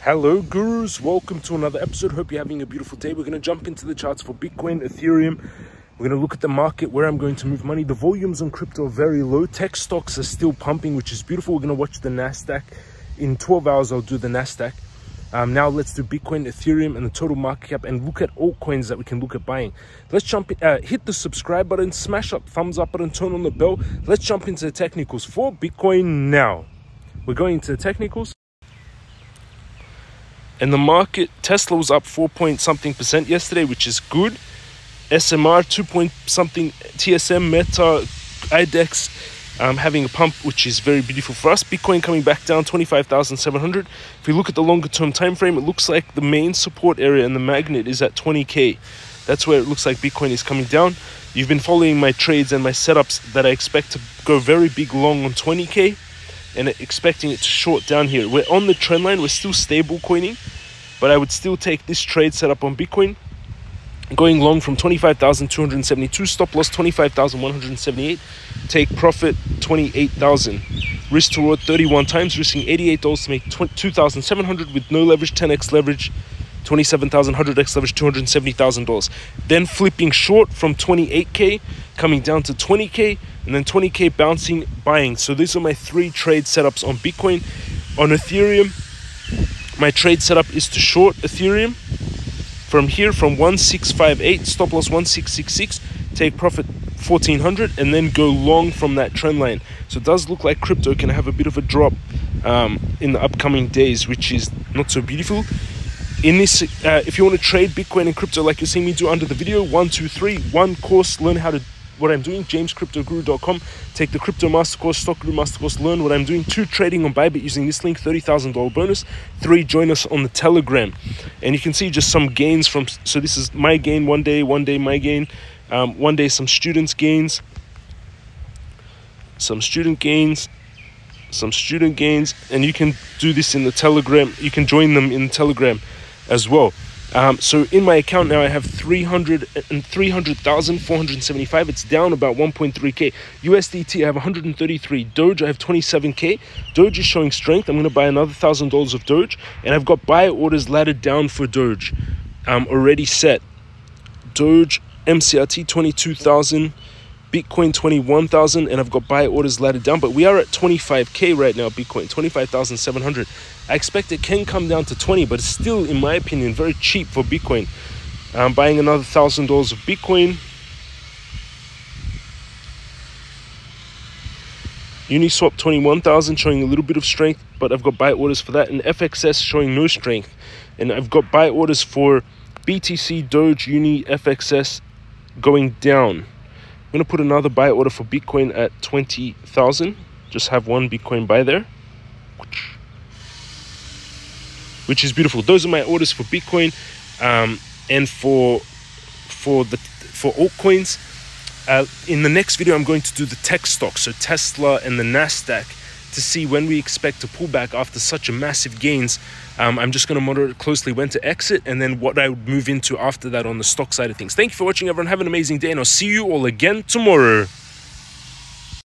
Hello, gurus. Welcome to another episode. Hope you're having a beautiful day. We're going to jump into the charts for Bitcoin, Ethereum. We're going to look at the market, where I'm going to move money. The volumes on crypto are very low. Tech stocks are still pumping, which is beautiful. We're going to watch the NASDAQ. In 12 hours, I'll do the NASDAQ. Um, now let's do Bitcoin, Ethereum, and the total market cap and look at altcoins that we can look at buying. Let's jump in, uh, hit the subscribe button, smash up, thumbs up button, turn on the bell. Let's jump into the technicals for Bitcoin now. We're going to the technicals. And the market, Tesla was up 4 point something percent yesterday, which is good. SMR 2 point something, TSM, Meta, IDEX um, having a pump, which is very beautiful for us. Bitcoin coming back down 25,700. If we look at the longer term time frame, it looks like the main support area and the magnet is at 20k. That's where it looks like Bitcoin is coming down. You've been following my trades and my setups that I expect to go very big long on 20k and expecting it to short down here. We're on the trend line, we're still stable coining, but I would still take this trade setup on Bitcoin. Going long from 25,272, stop loss 25,178, take profit 28,000. Risk to reward 31 times, risking $88 to make 2,700 with no leverage, 10x leverage, 27,100x leverage, $270,000. Then flipping short from 28k, coming down to 20k, and then 20k bouncing, buying. So these are my three trade setups on Bitcoin. On Ethereum, my trade setup is to short Ethereum from here from 1658, stop loss 1666, take profit 1400, and then go long from that trend line. So it does look like crypto can have a bit of a drop um, in the upcoming days, which is not so beautiful in this uh, if you want to trade bitcoin and crypto like you're seeing me do under the video one two three one course learn how to what i'm doing jamescryptoguru.com take the crypto master course stock guru master course learn what i'm doing. Two trading on bybit using this link $30000 bonus. Three join us on the telegram. And you can see just some gains from so this is my gain one day one day my gain. Um, one day some students gains. Some student gains. Some student gains. And you can do this in the telegram. You can join them in telegram as well. Um, so in my account now, I have 300 and 300,475. It's down about 1.3k. USDT, I have 133. Doge, I have 27k. Doge is showing strength. I'm going to buy another thousand dollars of Doge, and I've got buy orders laddered down for Doge, um, already set. Doge MCRT 22,000. Bitcoin 21,000 and I've got buy orders laddered down but we are at 25k right now Bitcoin 25,700 I expect it can come down to 20 but it's still in my opinion very cheap for Bitcoin. I'm buying another thousand dollars of Bitcoin. Uniswap 21,000 showing a little bit of strength but I've got buy orders for that and FXS showing no strength. And I've got buy orders for BTC Doge Uni FXS going down I'm going to put another buy order for Bitcoin at 20,000. Just have one Bitcoin buy there. Which is beautiful. Those are my orders for Bitcoin um, and for for the for altcoins. Uh, in the next video, I'm going to do the tech stocks, so Tesla and the Nasdaq, to see when we expect to pull back after such a massive gains. Um, I'm just going to monitor closely when to exit and then what I would move into after that on the stock side of things. Thank you for watching, everyone. Have an amazing day, and I'll see you all again tomorrow.